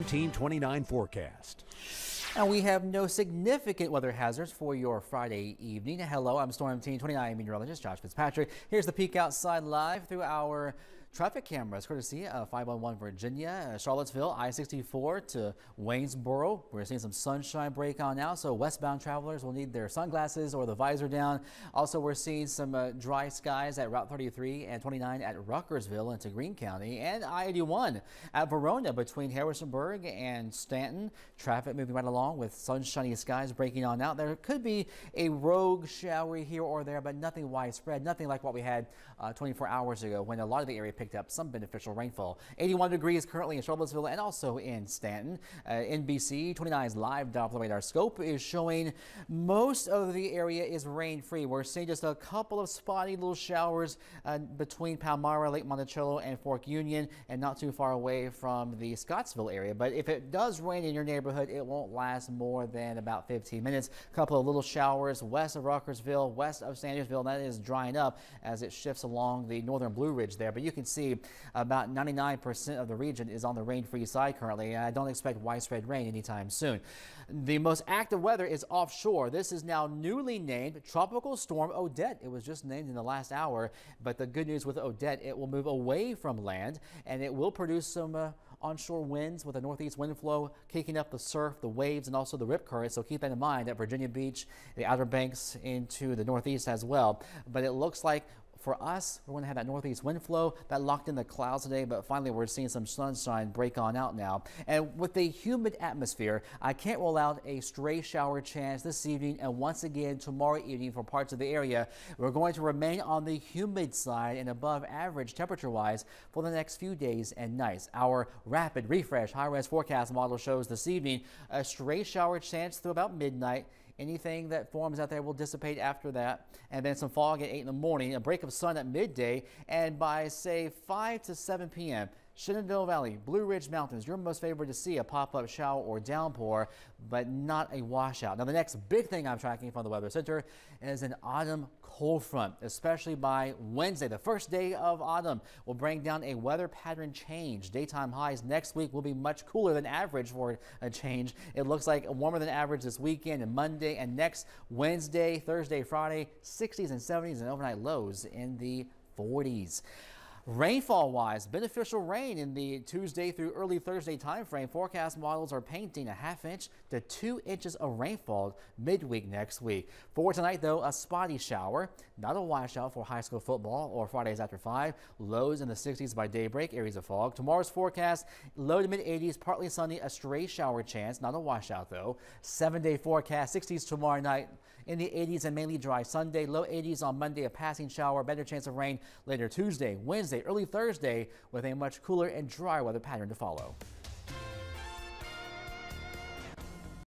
1929 forecast. And we have no significant weather hazards for your Friday evening. Hello, I'm Storm Team 29 meteorologist Josh Fitzpatrick. Here's the peek outside live through our traffic cameras, courtesy of 511 Virginia, uh, Charlottesville, I-64 to Waynesboro. We're seeing some sunshine break on now, so westbound travelers will need their sunglasses or the visor down. Also, we're seeing some uh, dry skies at Route 33 and 29 at Ruckersville into Greene County, and I-81 at Verona between Harrisonburg and Staunton. Traffic moving right along with sunshiny skies breaking on out. There could be a rogue shower here or there, but nothing widespread, nothing like what we had uh, 24 hours ago when a lot of the area picked up some beneficial rainfall. 81 degrees currently in Charlottesville and also in Staunton. Uh, NBC 29's live Doppler radar scope is showing most of the area is rain free. We're seeing just a couple of spotty little showers uh, between Palmyra, Lake Monticello, and Fork Union, and not too far away from the Scottsville area. But if it does rain in your neighborhood, it won't last more than about 15 minutes. A couple of little showers west of Ruckersville, west of Stanardsville, and that is drying up as it shifts along the northern Blue Ridge there. But you can see about 99% of the region is on the rain-free side currently. I don't expect widespread rain anytime soon. The most active weather is offshore. This is now newly named Tropical Storm Odette. It was just named in the last hour, but the good news with Odette, it will move away from land and it will produce some uh, onshore winds with a northeast wind flow kicking up the surf, the waves, and also the rip current. So keep that in mind at Virginia Beach, the Outer Banks into the northeast as well. But it looks like for us, we're going to have that northeast wind flow that locked in the clouds today, but finally we're seeing some sunshine break on out now. And with the humid atmosphere, I can't rule out a stray shower chance this evening and once again tomorrow evening for parts of the area. We're going to remain on the humid side and above average temperature wise for the next few days and nights. Our rapid refresh high res forecast model shows this evening a stray shower chance through about midnight. Anything that forms out there will dissipate after that. And then some fog at 8 in the morning, a break of sun at midday, and by say 5 to 7 p.m. Shenandoah Valley, Blue Ridge Mountains, you're most favored to see a pop-up shower or downpour, but not a washout. Now, the next big thing I'm tracking from the Weather Center is an autumn cold front, especially by Wednesday. The first day of autumn will bring down a weather pattern change. Daytime highs next week will be much cooler than average for a change. It looks like warmer than average this weekend and Monday and next Wednesday, Thursday, Friday, 60s and 70s and overnight lows in the 40s. Rainfall wise, beneficial rain in the Tuesday through early Thursday timeframe. Forecast models are painting a half inch to two inches of rainfall midweek next week. For tonight, though, a spotty shower, not a washout for high school football or Fridays after 5. Lows in the 60s by daybreak, areas of fog. Tomorrow's forecast, low to mid 80s, partly sunny, a stray shower chance, not a washout though. Seven day forecast, 60s tomorrow night in the 80s and mainly dry Sunday. Low 80s on Monday, a passing shower, better chance of rain later Tuesday, Wednesday. Wednesday, early Thursday, with a much cooler and dry weather pattern to follow.